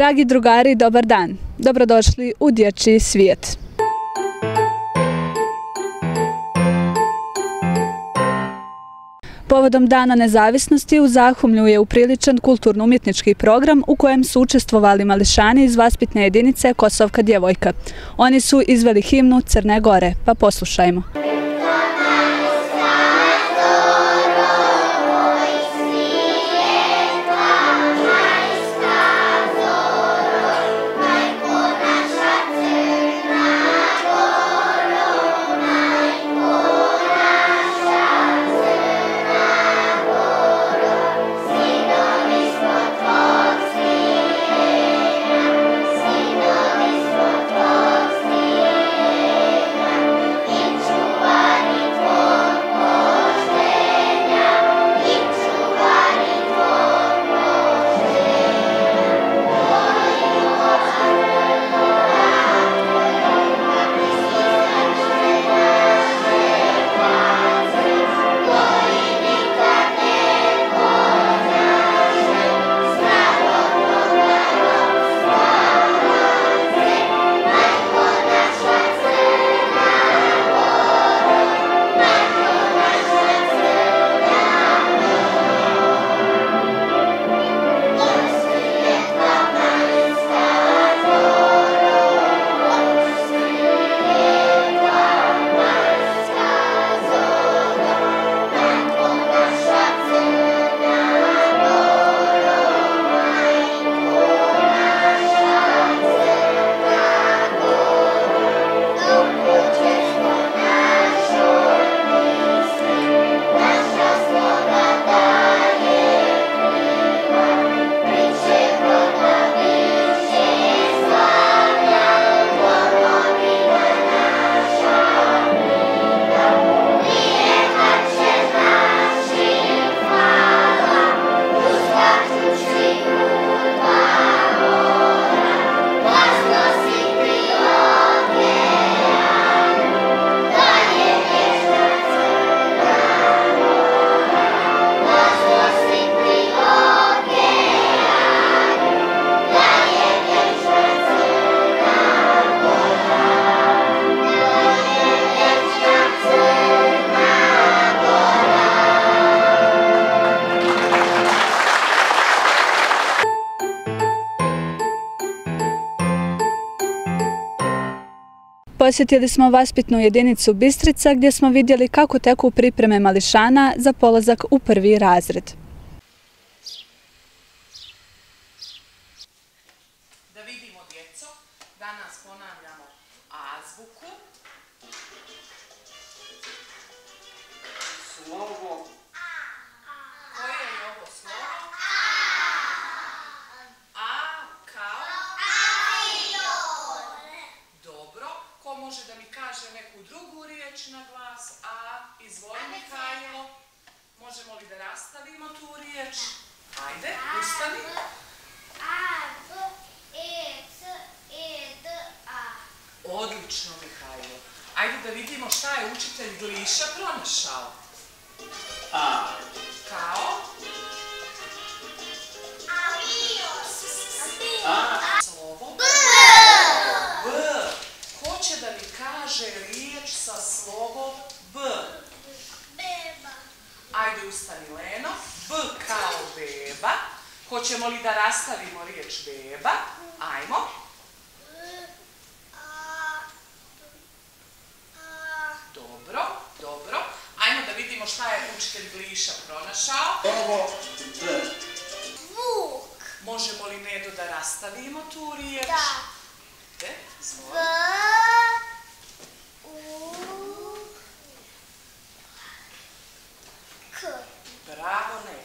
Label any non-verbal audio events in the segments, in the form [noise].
Dragi drugari, dobar dan. Dobrodošli u Dječji svijet. Povodom Dana nezavisnosti u Zahumlju je upriličan kulturno-umjetnički program u kojem su učestvovali mališani iz vaspitne jedinice Kosovka djevojka. Oni su izveli himnu Crne Gore, pa poslušajmo. Posjetili smo vaspitnu jedinicu Bistrica gdje smo vidjeli kako teku pripreme mališana za polazak u prvi razred. Rastavimo tu riječ? Ajde, ustani. Odlično, Mihajlo. Ajde da vidimo šta je učitelj Gliša pronašao. A. Kao? A. Slovo? B. Ko će da mi kaže riječ sa slovom Ustani Leno. B kao beba. Hoćemo li da rastavimo riječ beba? Ajmo. Dobro, dobro. Ajmo da vidimo šta je učitelj Gliša pronašao. Slovo B. Možemo li Nedo da rastavimo tu riječ? E, izvoli. Bravo, Nedo.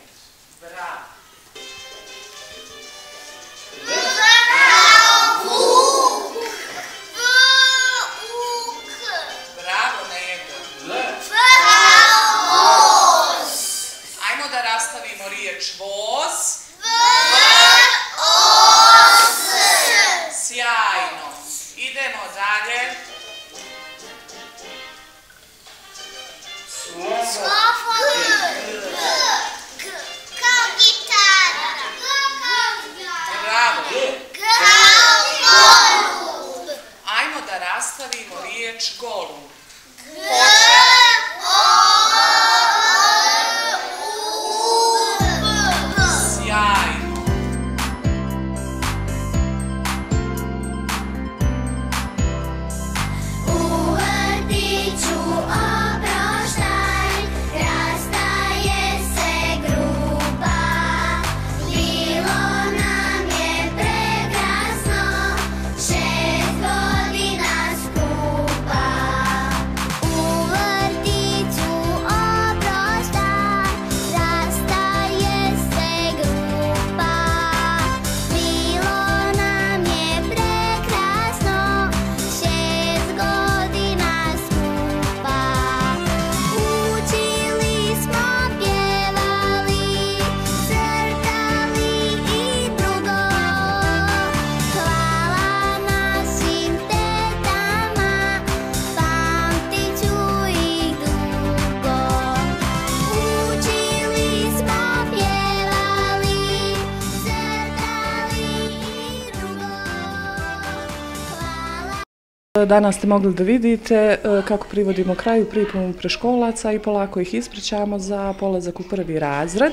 Danas ste mogli da vidite e, kako privodimo kraju pripremu preškolaca i polako ih ispričamo za polazak u prvi razred.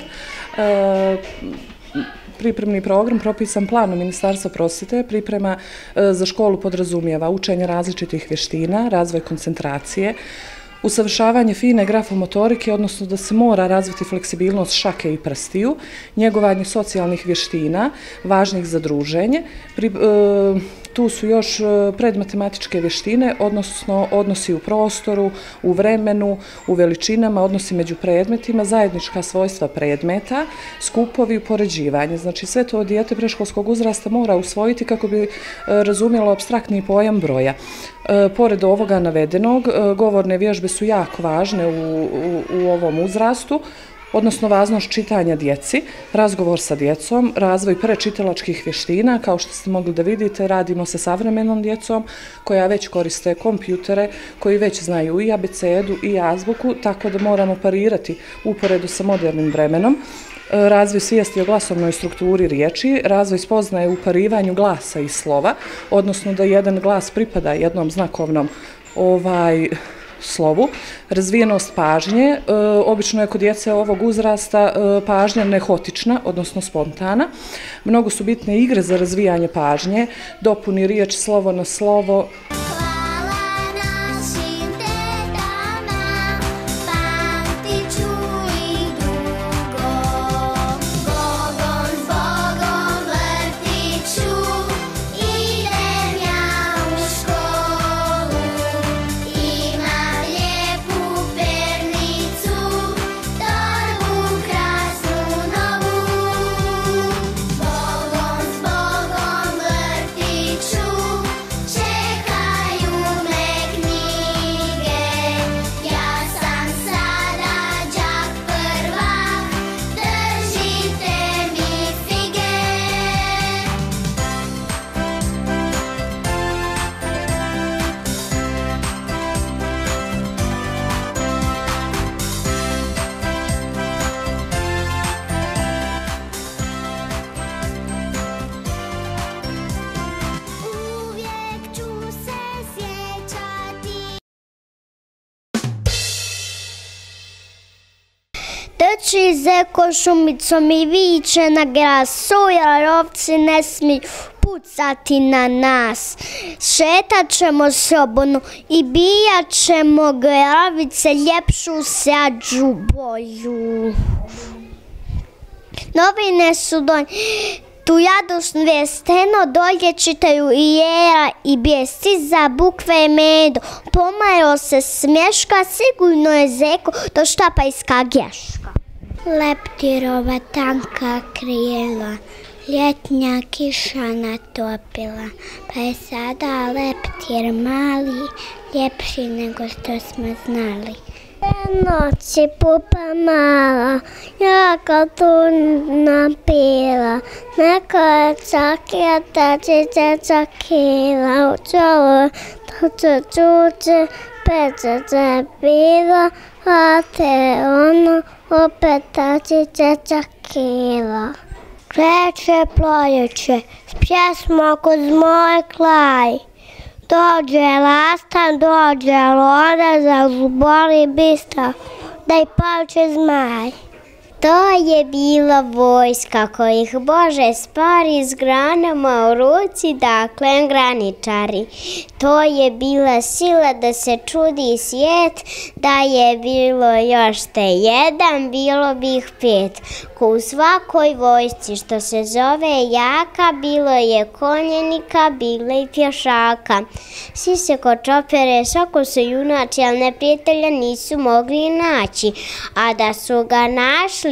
E, pripremni program propisan planom Ministarstva prosvjete priprema e, za školu podrazumijeva učenje različitih vještina, razvoj koncentracije, usavršavanje fine grafomotorike, odnosno da se mora razviti fleksibilnost šake i prstiju, njegovanje socijalnih vještina, važnih za druženje, tu su još e, predmatematičke vještine, odnosno odnosi u prostoru, u vremenu, u veličinama, odnosi među predmetima, zajednička svojstva predmeta, skupovi i upoređivanje. Znači sve to dijete preškolskog uzrasta mora usvojiti kako bi e, razumjelo abstraktni pojam broja. E, pored ovoga navedenog, govorne vježbe su jako važne u, u, u ovom uzrastu, odnosno važnost čitanja djeci, razgovor sa djecom, razvoj prečitalačkih vještina, kao što ste mogli da vidite, radimo sa savremenom djecom koja već koriste kompjutere, koji već znaju i abecedu i azbuku, tako da moramo parirati uporedu sa modernim vremenom. E, razvoj svijesti o glasovnoj strukturi riječi, razvoj spoznaje u parivanju glasa i slova, odnosno da jedan glas pripada jednom znakovnom ovaj slovu, razvijenost pažnje, e, obično je kod djece ovog uzrasta e, pažnja nehotična, odnosno spontana. Mnogo su bitne igre za razvijanje pažnje, dopuni riječ slovo na slovo, zeko šumicom i viče na gras, sojarovci ne smiju pucati na nas. Šetat ćemo slobodno i bijat ćemo gravice ljepšu sađu boju. Novine su donj... Tu jadosnu vijesteno dolje čitaju i jera i bijesti za bukve medo. Pomajao se smješka, sigurno je zeko do štapajska gješka. Leptirova tanka krijela, ljetnja kiša natopila, pa je sada leptir mali, ljepši nego što smo znali. Noći pupa mala, jaka tu napila, neka je čakija, tačice čakila, u čolu tuče čuče, peče bila, a te ono opet tačice čakila. Kreće plojeće, s pjesmo kroz moj klaj, Dođe lastan, dođe loda, zazuboli bistra, da i palče zmaj. To je bila vojska kojih Bože spari s granama u ruci, dakle graničari. To je bila sila da se čudi svijet, da je bilo još te jedan, bilo bi ih pet. Ko u svakoj vojsci što se zove jaka, bilo je konjenika, bilo i pješaka. Svi se ko čopere, svako su junači, ali neprijatelja nisu mogli naći. A da su ga našli,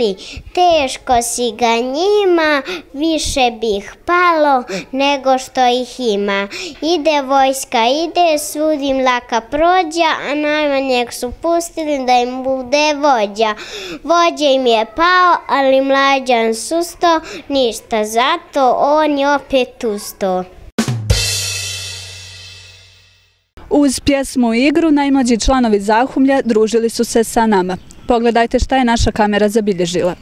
teško si ga njima, više bih palo nego što ih ima. Ide vojska, ide, svudim laka prođa, a najmanjeg su pustili da im bude vođa. Vođa im je pao, ali mlađan susto, ništa zato, on je opet usto. Uz pjesmu i igru najmlađi članovi Zahumlja družili su se sa nama. Pogledajte šta je naša kamera zabilježila.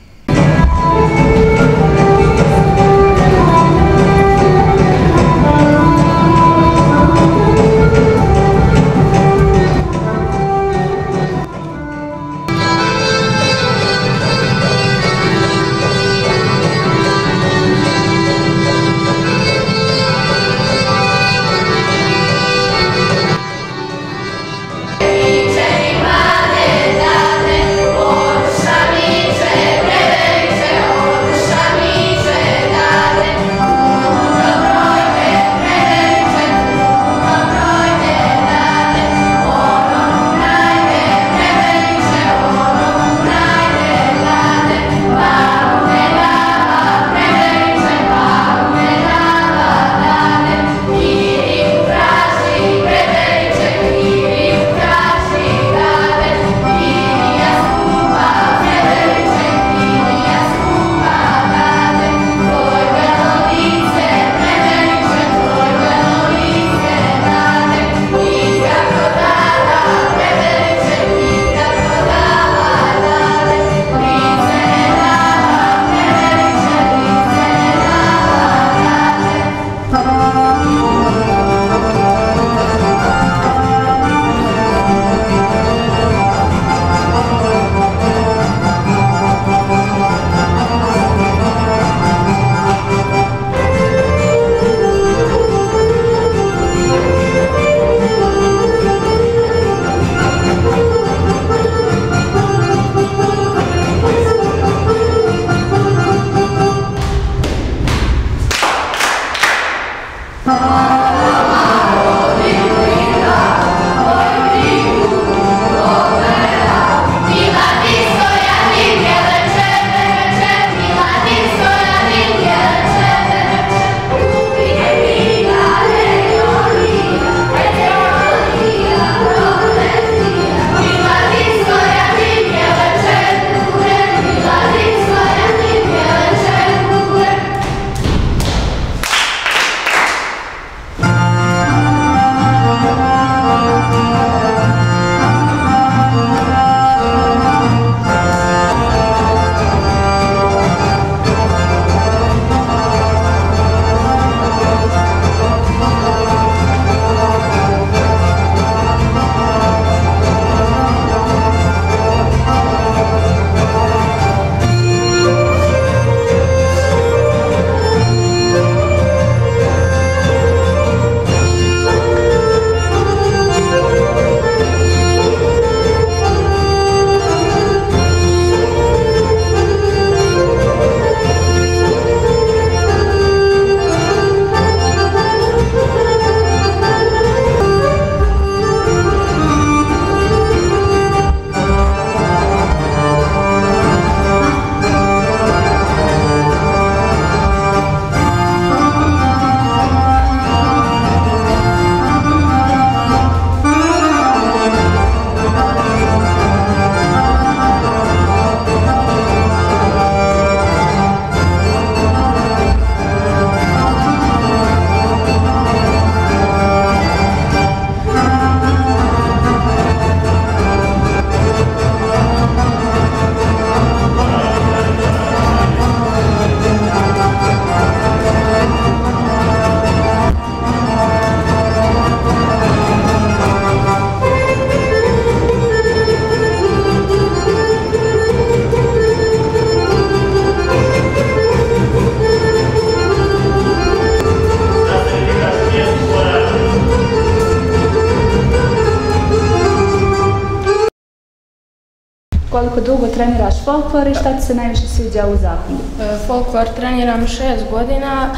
Dugo treniraš folklor i šta ti se najviše sviđa u Zahumlju? E, Folklor treniram šest godina.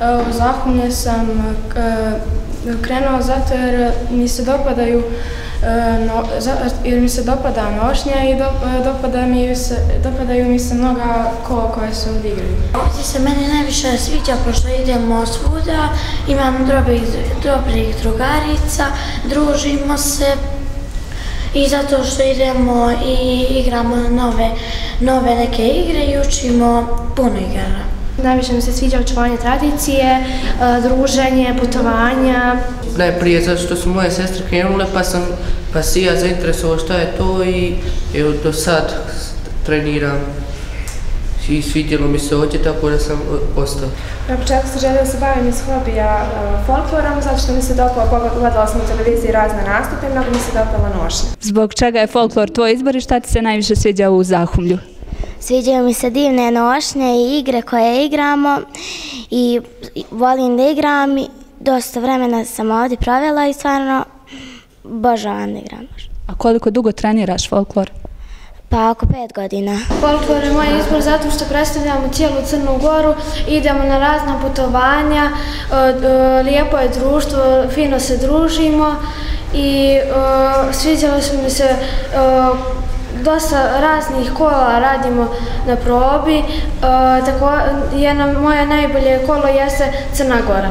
E, U Zahumlje sam e, krenuo zato jer mi se dopadaju no, jer mi se dopada nošnja i dop- dopada mi se, dopadaju mi se mnoga kola koje se odigraju. Ovdje se meni najviše sviđa pošto idemo svuda, imam dobrih, dobrih drugarica, družimo se i zato što idemo i igramo nove, nove neke igre i učimo puno igara. Najviše mi se sviđa očuvanje tradicije, e, druženje, putovanja. Najprije zato što su moje sestre krenule pa sam pa si ja zainteresovao šta je to i evo do sad treniram i svidjelo mi se ovdje tako da sam e, ostao. Na početku sam željela se bavim iz hobija e, folklorom, zato što mi se dopalo, pogledala sam u televiziji razne nastupe, mnogo mi se dopala nošnja. Zbog čega je folklor tvoj izbor i šta ti se najviše sviđa u Zahumlju? Sviđaju mi se divne nošnje i igre koje igramo i volim da igram i dosta vremena sam ovdje provela i stvarno božavam da igram. A koliko dugo treniraš folklor? Pa oko pet godina. Folklor je moj izbor zato što predstavljamo cijelu Crnu Goru, idemo na razna putovanja, e, e, lijepo je društvo, fino se družimo i e, sviđalo su mi se dosta raznih kola radimo na probi, tako jedno moje najbolje kolo jeste Crna Gora.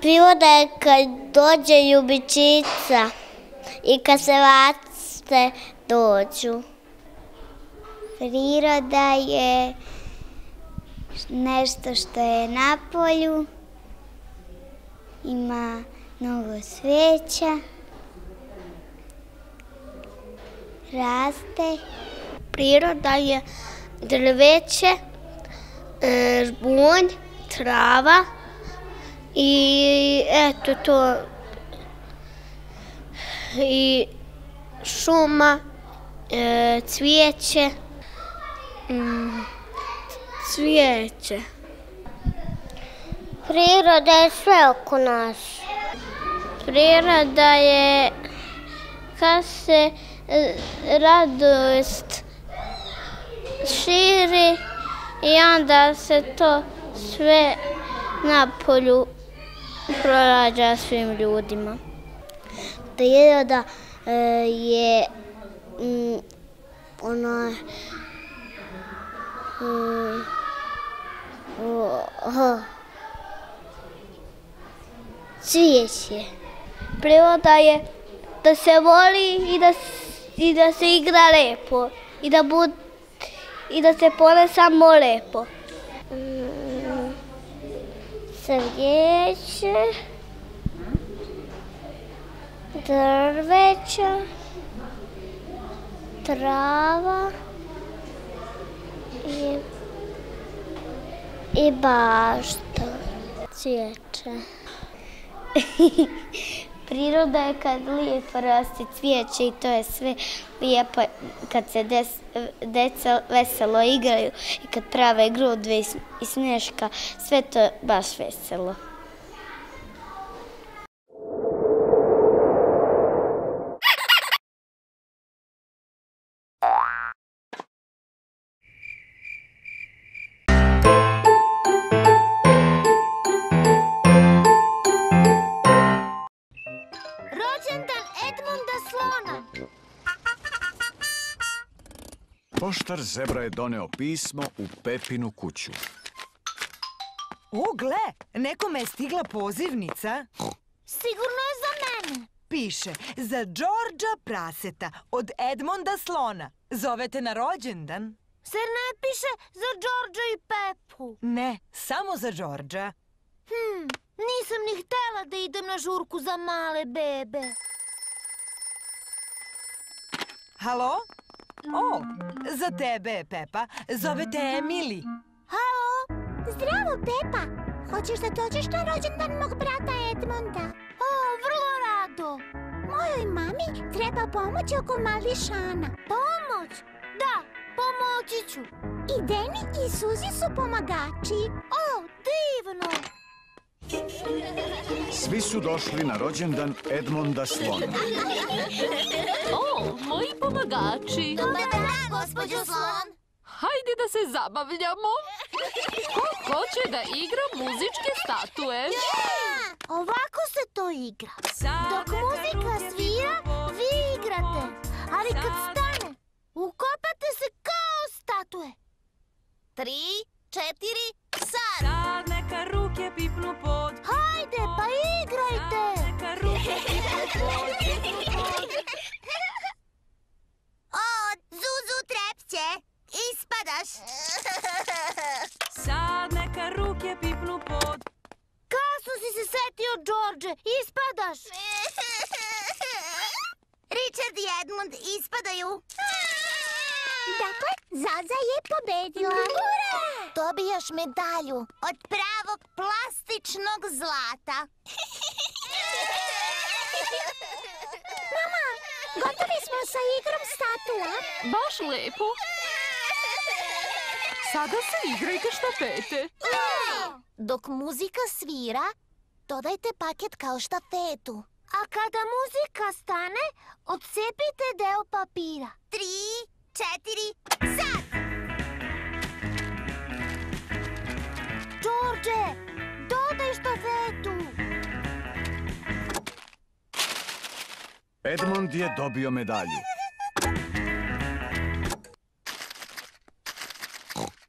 Priroda je kad dođe ljubičica i kad se vace dođu. Priroda je nešto što je na polju, ima mnogo sveća, raste. Priroda je drveće, žbunj, trava i eto to i šuma, e, cvijeće, mm, cvijeće. Priroda je sve oko nas. Priroda je kad se e, radost širi i onda se to sve na polju prorađa svim ljudima. Priroda e, je mm, ono mm, o- o, cvijeće. Priroda je da se voli i da, i da se igra lepo i da, bud, i da se pone samo lepo. Mm, Cvijeće, drveća, trava i, i bašta. Cvijeće. [laughs] Priroda je kad lijepo raste cvijeće i to je sve lijepo kad se des, deca veselo igraju i kad prave grudve i, sneška, sve to je baš veselo. Poštar Zebra je doneo pismo u Pepinu kuću. O, gle, nekome je stigla pozivnica. Sigurno je za mene. Piše, za Đorđa Praseta od Edmonda Slona. Zovete na rođendan? Zar ne piše za Đorđa i Pepu? Ne, samo za Đorđa. Hm, nisam ni htela da idem na žurku za male bebe. Halo? O, za tebe, Pepa. Zovete Emili. Halo? Zdravo, Pepa. Hoćeš da dođeš na rođendan mog brata Edmonda? O, vrlo rado. Mojoj mami treba pomoć oko mališana. Pomoć? Da, pomoći ću. I Deni i Suzi su pomagači. O, divno. Svi su došli na rođendan Edmonda Slona. O, moji pomagači. Dobar dan, gospođo Slon. Hajde da se zabavljamo. Ko hoće da igra muzičke statue? Ovako se to igra. Dok muzika svira, vi igrate. Ali kad stane, ukopate se kao statue. Tri, četiri, sad! Neka ruke pipnu pod Hajde, pa igrajte! Neka ruke pipnu pod O, Zuzu Trepće, ispadaš! Sad neka ruke pipnu pod Kasno si se setio, Đorđe, ispadaš! [laughs] Richard i Edmund ispadaju. Dakle, Zaza je pobedila. Ura! Dobijaš medalju od pravog plastičnog zlata. [laughs] Mama, gotovi smo sa igrom statua. Baš lepo. Sada se igrajte štafete. Dok muzika svira, dodajte paket kao štafetu. A kada muzika stane, odcepite deo papira. Tri, četiri, sad! Đorđe, dodaj štafetu. Edmond je dobio medalju.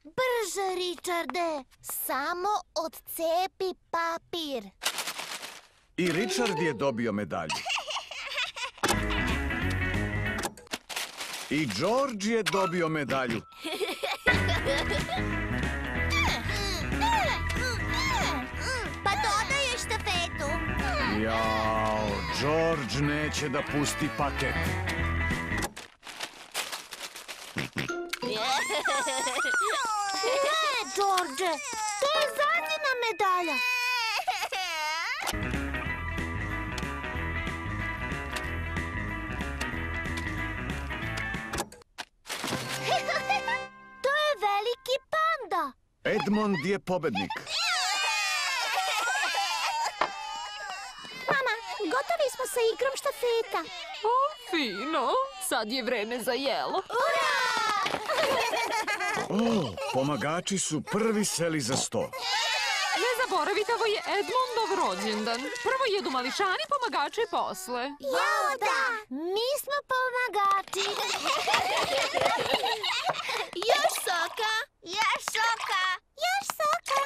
Brže, Richarde, samo odcepi papir. I Richard je dobio medalju. I George je dobio medalju. Pa dodaj štafetu. Jao, George neće da pusti paket. [laughs] Ne, Đorđe, to je zadnjena medalja. Edmond je pobednik. Mama, gotovi smo sa igrom štafeta. O, fino. Sad je vreme za jelo. O, pomagači su prvi seli za sto. Ne zaboravite, ovo je Edmondov rođendan. Prvo jedu mališani, pomagači posle. Jao da, mi smo pomagači. [laughs] Još soka. Još soka. Još soka.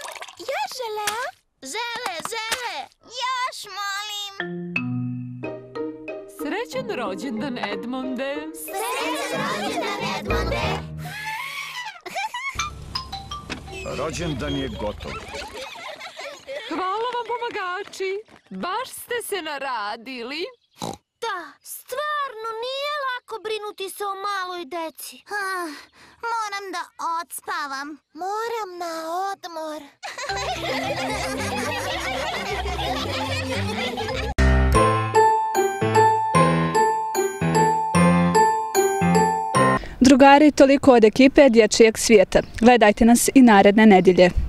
Još žele? Žele, žele. Još molim. Srećan rođendan, Edmonde. Srećan rođendan, Edmonde. [laughs] Rođendan je gotov. Hvala vam, pomagači. Baš ste se naradili. Da, stvarno nije lako brinuti se o maloj deci. Ah, moram da odspavam. Moram na odmor. Drugari, toliko od ekipe Dječijeg svijeta. Gledajte nas i naredne nedjelje.